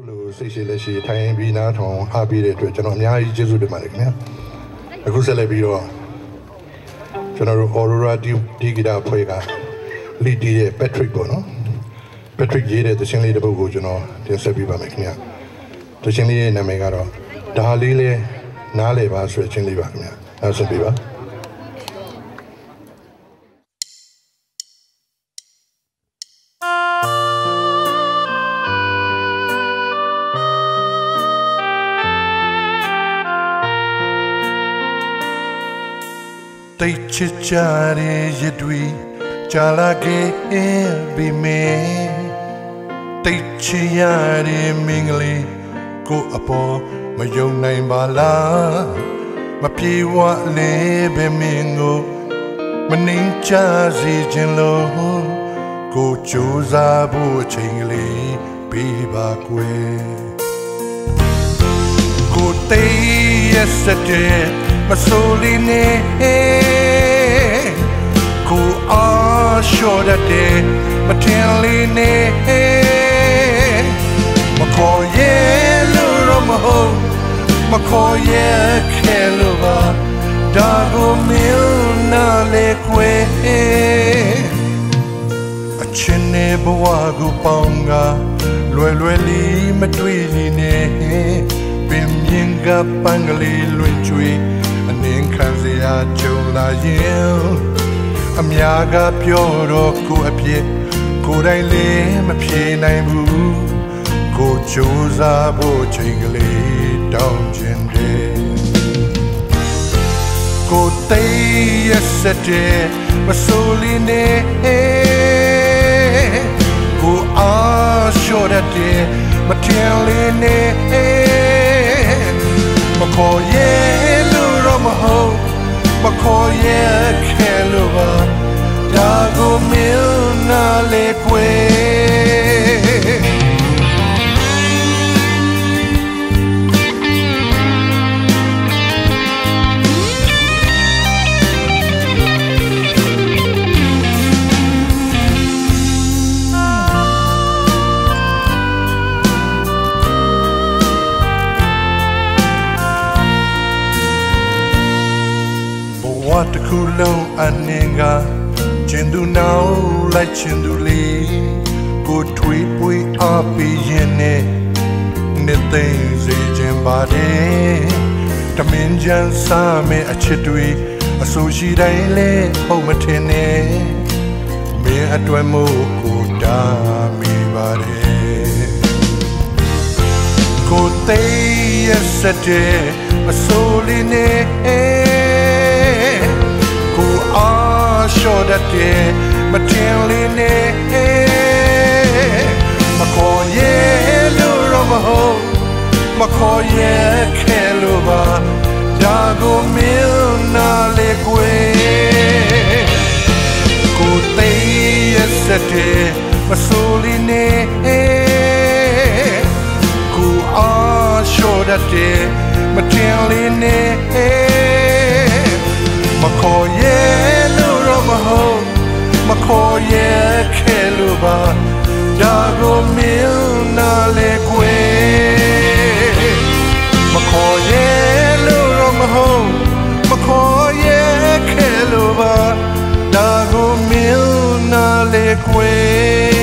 ခုလိုစိတ်ရှိလက်ရှိထိုင်ပြီးနားထောင်အားပေးတဲ့အတွက်ကျွန်တော်အများကြီးကျေးဇူးတင်ပါတယ်ခင်ဗျာအခုဆက်လက်ပြီးတော့ကျွန်တော်တို့ Aurora D Guitar ဖွဲ့က lead ရဲ့ Patrick ပေါ့နော် Patrick ရေးတဲ့သချင်းလေးတစ်ပုဒ်ကိုကျွန်တော်တင်ဆက်ပေးပါမယ်ခင်ဗျာသချင်းလေးရဲ့နာမည်ကတော့ဒါလေးလဲနားလေပါဆိုတဲ့ချင်းလေးပါခင်ဗျာအဲဆက်ပေးပါ တိတ်ချစ်ကြတဲ့ရတွေကြာလာခဲ့ပြီမေတိတ်ချစ်ရတဲ့မင်္ဂလေးကိုအပေါ်မယုံနိုင်ပါလားမပြေဝလဲပဲမင်းကိုမနှင်းချစေခြင်းလို့ကိုကြိုးစားဖို့အချိန်ကလေးပေးပါကွယ်ကိုတေးရစတဲ့ မဆိုးလေးနဲ့ကိုအားလျှော့တတ်တဲ့မထင်လေးနဲ့မခေါ်ရဲ့လို့တော့မဟုတ်မခေါ်ရဲ့ခဲလို့ပါဒါကိုမင်းနာလေကွယ်အချင်းနဲ့ဘဝကိုပေါင်းကလွယ်လွယ်လေးမတွေ့နေနဲ့ပင်မြင်ကပန်းကလေးလွင်ကျွေး အနေခံစရာကြုံလာရင်အများကပြောတော့ကိုအဖြစ်ကိုယ်တိုင်လည်းမဖြေနိုင်ဘူးကိုကြိုးစားဖို့ချိန်ကလေးတောင်းခြင်းတယ်ကိုတေးရစတဲ့မဆိုးလေးနဲ့ကိုအားလျှော့တတ်တဲ့မထင်လေးနဲ့မခေါ်ရဲ့လို့တော့မဟုတ် မခေါ်ရဲ့ခဲလို့ပါဒါ တစ်ခုလုံးအနေကကျင်သူနောက်လိုက်ချင်သူလေးကိုထွေးပွေးအပီရင်နဲ့နှစ်သိမ့်စေခြင်းပါတယ်တမင်ကြံစားမဲ့အချစ်တွေအဆိုရှိတိုင်းလဲဟုတ်မထင်နဲ့မင်းအတွက်မို့ကိုတာမိပါတယ်ကိုသေးရစတဲ့မဆိုးလေးနဲ့ လျှော့တတ်တဲ့မတင်လေးနဲ့မခေါ်ရဲ့လို့တော့မဟုတ်မခေါ်ရဲ့ခဲလို့ပါဒါကိုမင်းနာလေကွယ်ကိုသေးရစတဲ့မဆိုးလေးနဲ့ကိုအားလျှော့တတ်တဲ့မတင်လေးနဲ့မခေါ်ရဲ့လို့တော့မ ဟုတ်မခေါ်ရဲ့ခဲလို့ပါဒါကိုမင်းနာလေကွယ်မခေါ်ရဲ့လို့တော့မဟုတ်မခေါ်ရဲ့ခဲလို့ပါဒါကိုမင်းနာလေကွယ်